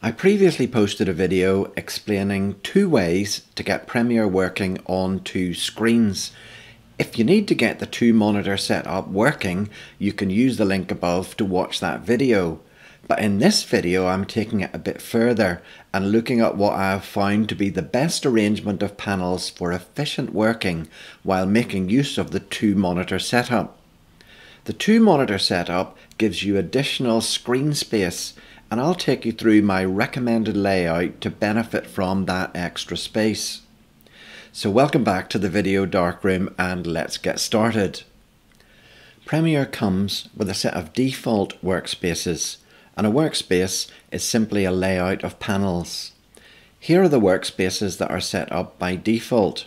I previously posted a video explaining two ways to get Premiere working on two screens. If you need to get the two monitor setup working, you can use the link above to watch that video. But in this video I'm taking it a bit further and looking at what I have found to be the best arrangement of panels for efficient working while making use of the two monitor setup. The two monitor setup gives you additional screen space and I'll take you through my recommended layout to benefit from that extra space. So welcome back to the video darkroom and let's get started. Premiere comes with a set of default workspaces and a workspace is simply a layout of panels. Here are the workspaces that are set up by default.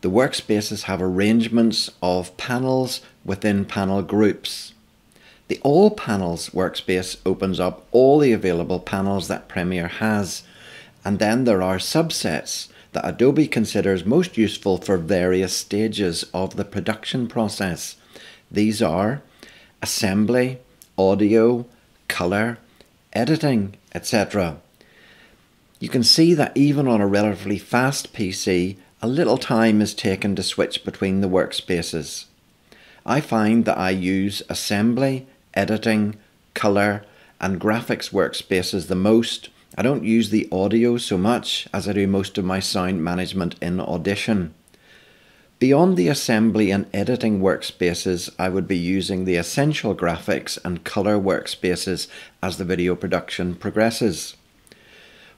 The workspaces have arrangements of panels within panel groups. The All Panels workspace opens up all the available panels that Premiere has, and then there are subsets that Adobe considers most useful for various stages of the production process. These are assembly, audio, color, editing, etc. You can see that even on a relatively fast PC, a little time is taken to switch between the workspaces. I find that I use assembly, editing, color, and graphics workspaces the most. I don't use the audio so much as I do most of my sound management in Audition. Beyond the assembly and editing workspaces, I would be using the essential graphics and color workspaces as the video production progresses.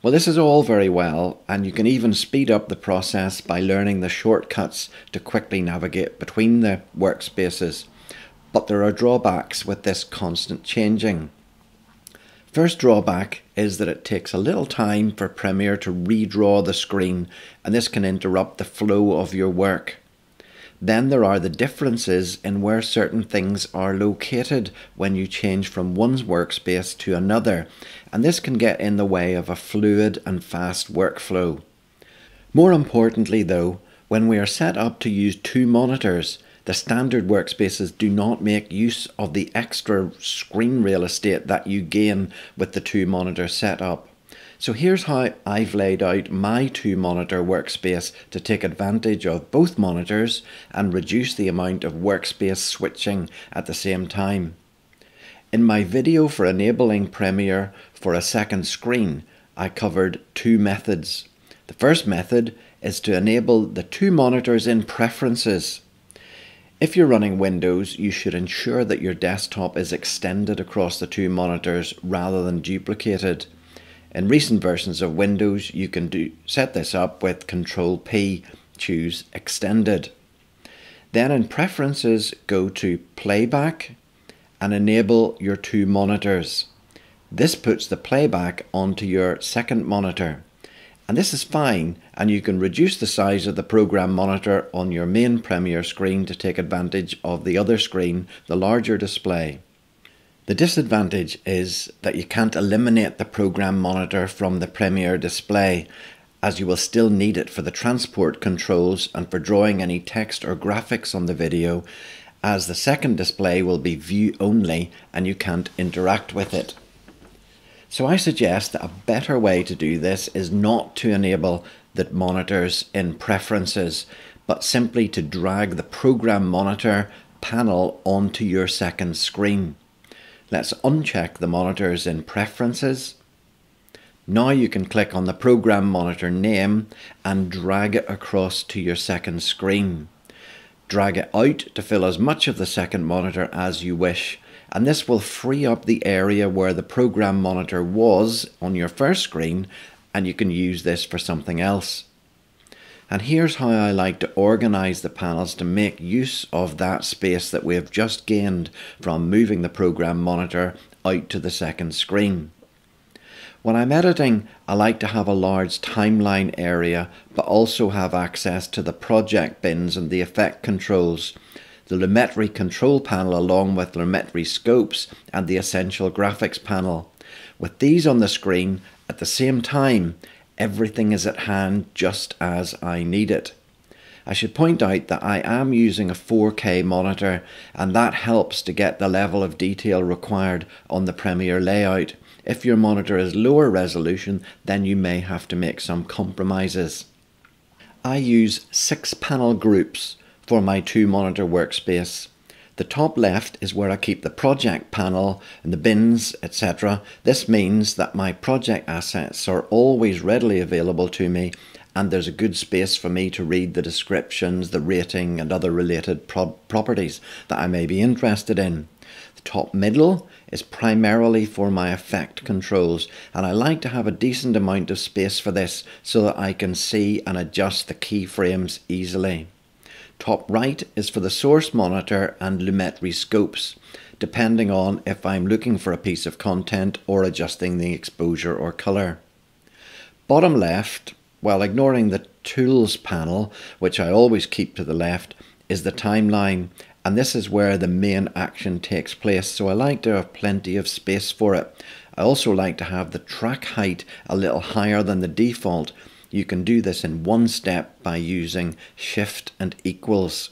Well, this is all very well, and you can even speed up the process by learning the shortcuts to quickly navigate between the workspaces but there are drawbacks with this constant changing. First drawback is that it takes a little time for Premiere to redraw the screen and this can interrupt the flow of your work. Then there are the differences in where certain things are located when you change from one workspace to another, and this can get in the way of a fluid and fast workflow. More importantly though, when we are set up to use two monitors, the standard workspaces do not make use of the extra screen real estate that you gain with the two monitor setup. So here's how I've laid out my two monitor workspace to take advantage of both monitors and reduce the amount of workspace switching at the same time. In my video for enabling Premiere for a second screen, I covered two methods. The first method is to enable the two monitors in preferences. If you're running Windows, you should ensure that your desktop is extended across the two monitors rather than duplicated. In recent versions of Windows, you can do, set this up with Control P, choose Extended. Then in Preferences, go to Playback and enable your two monitors. This puts the playback onto your second monitor. And this is fine, and you can reduce the size of the program monitor on your main Premiere screen to take advantage of the other screen, the larger display. The disadvantage is that you can't eliminate the program monitor from the Premiere display, as you will still need it for the transport controls and for drawing any text or graphics on the video, as the second display will be view only and you can't interact with it. So I suggest that a better way to do this is not to enable the monitors in preferences, but simply to drag the program monitor panel onto your second screen. Let's uncheck the monitors in preferences. Now you can click on the program monitor name and drag it across to your second screen. Drag it out to fill as much of the second monitor as you wish and this will free up the area where the program monitor was on your first screen and you can use this for something else. And here's how I like to organize the panels to make use of that space that we have just gained from moving the program monitor out to the second screen. When I'm editing, I like to have a large timeline area, but also have access to the project bins and the effect controls the Lumetri control panel along with Lumetri scopes and the essential graphics panel. With these on the screen at the same time, everything is at hand just as I need it. I should point out that I am using a 4K monitor and that helps to get the level of detail required on the Premiere layout. If your monitor is lower resolution, then you may have to make some compromises. I use six panel groups for my two monitor workspace. The top left is where I keep the project panel and the bins, etc. This means that my project assets are always readily available to me and there's a good space for me to read the descriptions, the rating, and other related pro properties that I may be interested in. The top middle is primarily for my effect controls, and I like to have a decent amount of space for this so that I can see and adjust the keyframes easily. Top right is for the source monitor and Lumetri scopes, depending on if I'm looking for a piece of content or adjusting the exposure or colour. Bottom left while ignoring the Tools panel, which I always keep to the left, is the timeline, and this is where the main action takes place, so I like to have plenty of space for it. I also like to have the track height a little higher than the default. You can do this in one step by using Shift and equals.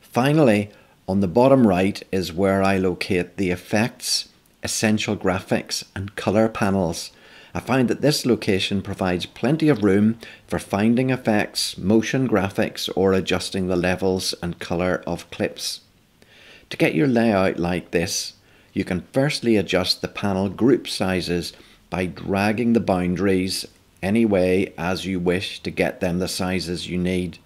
Finally, on the bottom right is where I locate the effects, essential graphics and color panels. I find that this location provides plenty of room for finding effects, motion graphics, or adjusting the levels and colour of clips. To get your layout like this, you can firstly adjust the panel group sizes by dragging the boundaries any way as you wish to get them the sizes you need.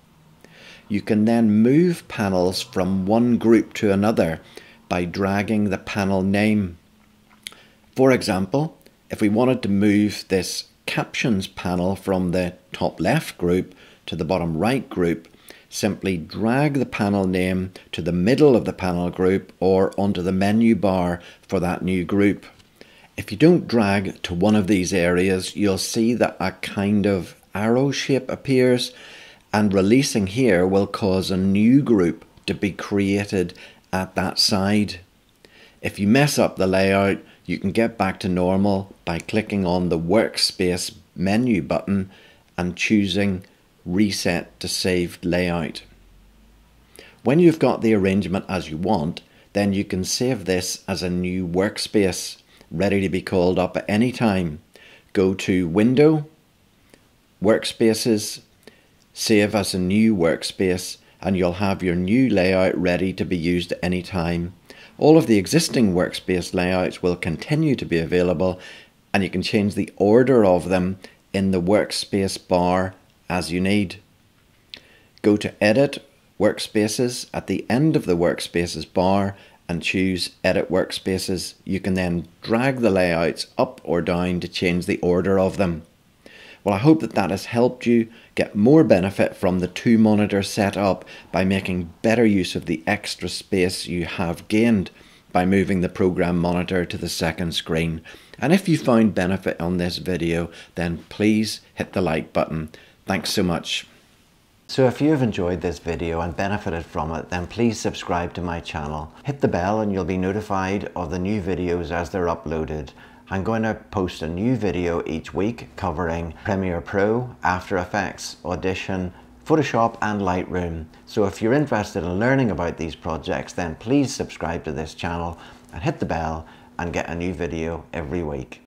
You can then move panels from one group to another by dragging the panel name. For example, if we wanted to move this captions panel from the top left group to the bottom right group, simply drag the panel name to the middle of the panel group or onto the menu bar for that new group. If you don't drag to one of these areas, you'll see that a kind of arrow shape appears and releasing here will cause a new group to be created at that side. If you mess up the layout, you can get back to normal by clicking on the workspace menu button and choosing reset to saved layout. When you've got the arrangement as you want, then you can save this as a new workspace ready to be called up at any time. Go to Window, Workspaces, Save as a new workspace and you'll have your new layout ready to be used at any time. All of the existing workspace layouts will continue to be available and you can change the order of them in the workspace bar as you need. Go to Edit Workspaces at the end of the Workspaces bar and choose Edit Workspaces. You can then drag the layouts up or down to change the order of them. Well, I hope that that has helped you get more benefit from the two monitor setup by making better use of the extra space you have gained by moving the program monitor to the second screen. And if you found benefit on this video, then please hit the like button. Thanks so much. So if you have enjoyed this video and benefited from it, then please subscribe to my channel. Hit the bell and you'll be notified of the new videos as they're uploaded. I'm going to post a new video each week covering Premiere Pro, After Effects, Audition, Photoshop and Lightroom. So if you're interested in learning about these projects then please subscribe to this channel and hit the bell and get a new video every week.